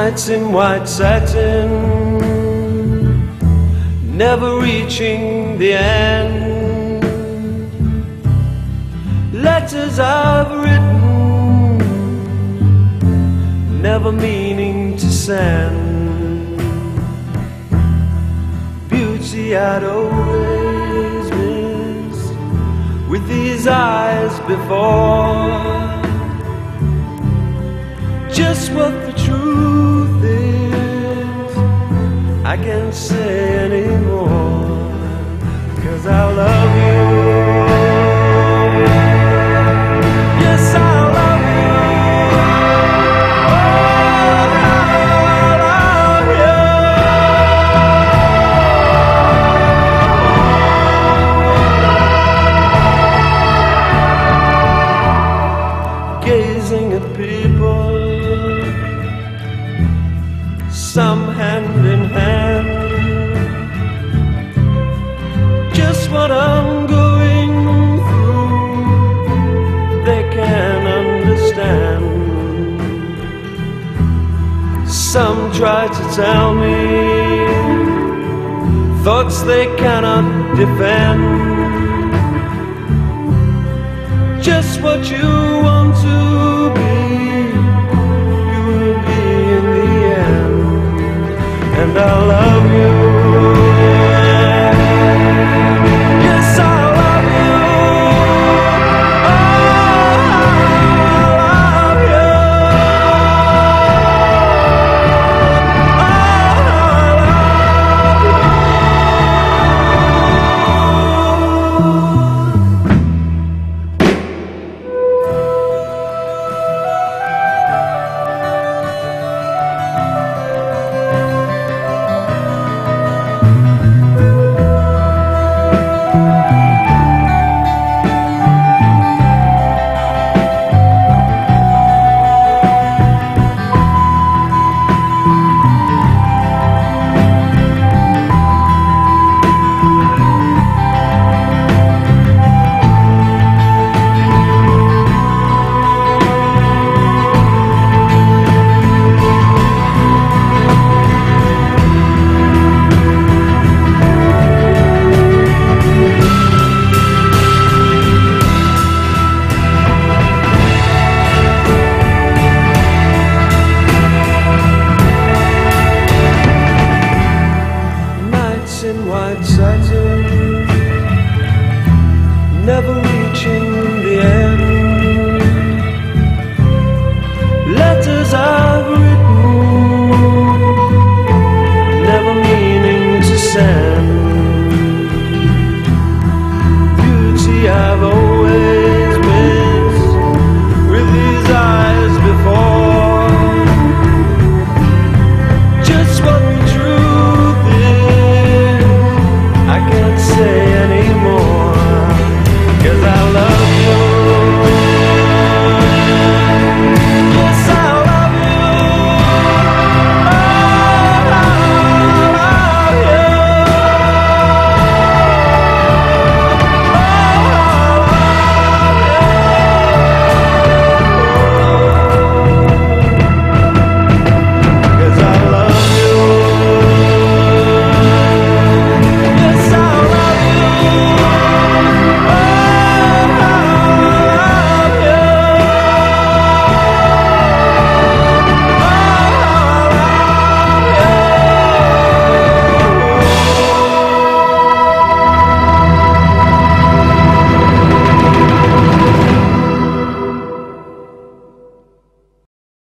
Nights in white satin, never reaching the end. Letters I've written, never meaning to send. Beauty I'd always missed with these eyes before just what the truth. I can't say anymore, cause I love you. Oh. Gazing at people some hand in hand. Just what I'm going through, they can understand. Some try to tell me thoughts they cannot defend. Just what you